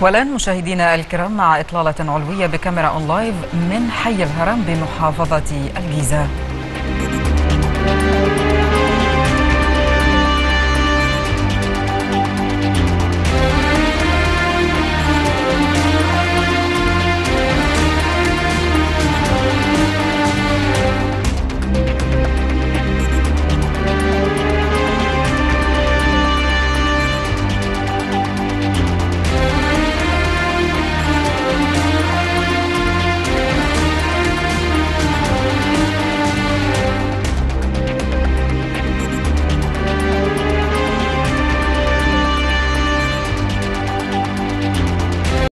والآن مشاهدينا الكرام مع إطلالة علوية بكاميرا أون لايف من حي الهرم بمحافظة الجيزة.